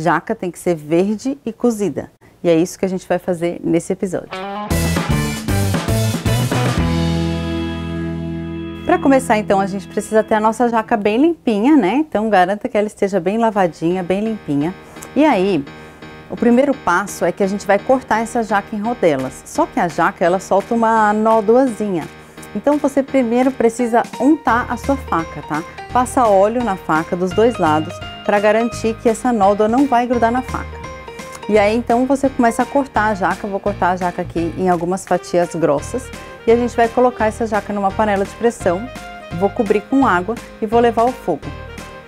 Jaca tem que ser verde e cozida. E é isso que a gente vai fazer nesse episódio. Para começar, então, a gente precisa ter a nossa jaca bem limpinha, né? Então, garanta que ela esteja bem lavadinha, bem limpinha. E aí, o primeiro passo é que a gente vai cortar essa jaca em rodelas. Só que a jaca, ela solta uma nódoazinha. Então, você primeiro precisa untar a sua faca, tá? Passa óleo na faca dos dois lados para garantir que essa nódoa não vai grudar na faca. E aí, então, você começa a cortar a jaca. Eu vou cortar a jaca aqui em algumas fatias grossas e a gente vai colocar essa jaca numa panela de pressão, vou cobrir com água e vou levar ao fogo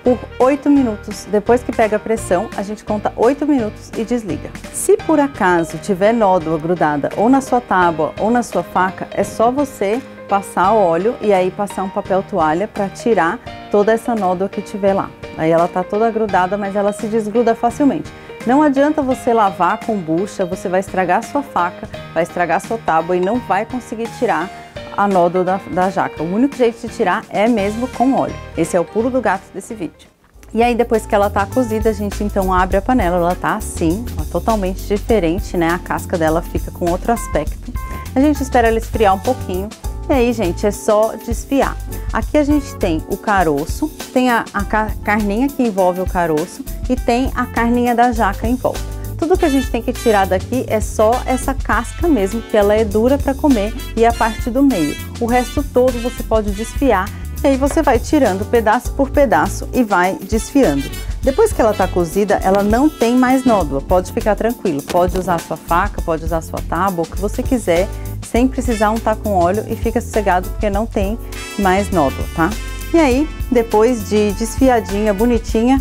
por 8 minutos. Depois que pega a pressão, a gente conta 8 minutos e desliga. Se por acaso tiver nódoa grudada ou na sua tábua ou na sua faca, é só você passar óleo e aí passar um papel toalha para tirar toda essa nódoa que tiver lá. Aí ela tá toda grudada, mas ela se desgruda facilmente. Não adianta você lavar com bucha, você vai estragar a sua faca, vai estragar a sua tábua e não vai conseguir tirar a nódoa da, da jaca. O único jeito de tirar é mesmo com óleo. Esse é o pulo do gato desse vídeo. E aí depois que ela tá cozida, a gente então abre a panela, ela tá assim, ó, totalmente diferente, né? A casca dela fica com outro aspecto. A gente espera ela esfriar um pouquinho e aí, gente, é só desfiar. Aqui a gente tem o caroço, tem a, a carninha que envolve o caroço e tem a carninha da jaca em volta. Tudo que a gente tem que tirar daqui é só essa casca mesmo, que ela é dura para comer e a parte do meio. O resto todo você pode desfiar e aí você vai tirando pedaço por pedaço e vai desfiando. Depois que ela está cozida, ela não tem mais nódoa, pode ficar tranquilo. Pode usar sua faca, pode usar sua tábua, o que você quiser, sem precisar untar com óleo e fica sossegado porque não tem mais nódoa, tá? E aí, depois de desfiadinha, bonitinha,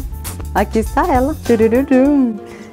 aqui está ela.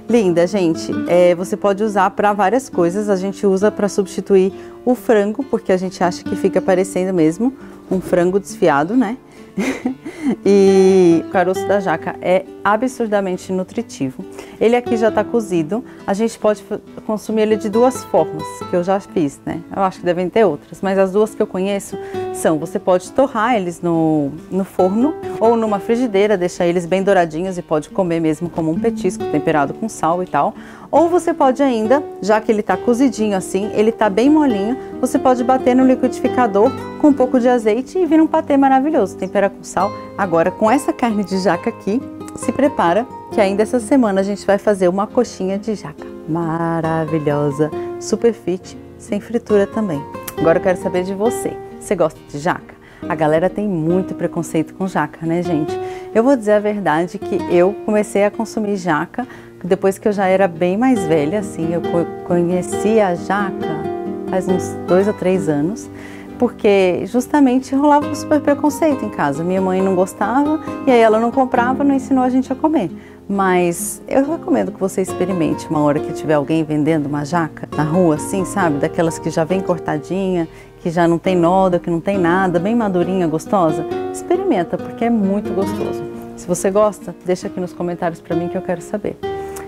Linda, gente. É, você pode usar para várias coisas. A gente usa para substituir o frango, porque a gente acha que fica parecendo mesmo um frango desfiado, né? e o caroço da jaca é absurdamente nutritivo. Ele aqui já está cozido, a gente pode consumir ele de duas formas, que eu já fiz, né? Eu acho que devem ter outras, mas as duas que eu conheço são, você pode torrar eles no, no forno ou numa frigideira, deixar eles bem douradinhos e pode comer mesmo como um petisco temperado com sal e tal. Ou você pode ainda, já que ele está cozidinho assim, ele está bem molinho, você pode bater no liquidificador com um pouco de azeite e vir um patê maravilhoso, tempera com sal. Agora com essa carne de jaca aqui, se prepara que ainda essa semana a gente vai fazer uma coxinha de jaca maravilhosa, super fit, sem fritura também. Agora eu quero saber de você. Você gosta de jaca? A galera tem muito preconceito com jaca, né, gente? Eu vou dizer a verdade que eu comecei a consumir jaca depois que eu já era bem mais velha, assim, eu conheci a jaca faz uns dois ou três anos porque justamente rolava um super preconceito em casa. Minha mãe não gostava e aí ela não comprava, não ensinou a gente a comer. Mas eu recomendo que você experimente uma hora que tiver alguém vendendo uma jaca na rua, assim, sabe? Daquelas que já vem cortadinha, que já não tem nódoa, que não tem nada, bem madurinha, gostosa. Experimenta, porque é muito gostoso. Se você gosta, deixa aqui nos comentários para mim que eu quero saber.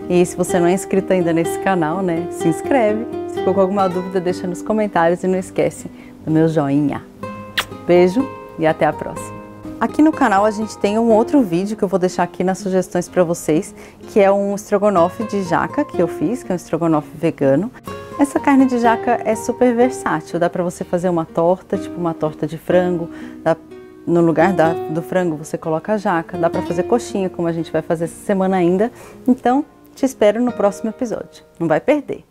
E se você não é inscrito ainda nesse canal, né, se inscreve. Se ficou com alguma dúvida, deixa nos comentários e não esquece do meu joinha. Beijo e até a próxima. Aqui no canal a gente tem um outro vídeo que eu vou deixar aqui nas sugestões para vocês, que é um estrogonofe de jaca que eu fiz, que é um estrogonofe vegano. Essa carne de jaca é super versátil, dá para você fazer uma torta, tipo uma torta de frango, dá, no lugar da, do frango você coloca a jaca, dá para fazer coxinha, como a gente vai fazer essa semana ainda. Então, te espero no próximo episódio. Não vai perder.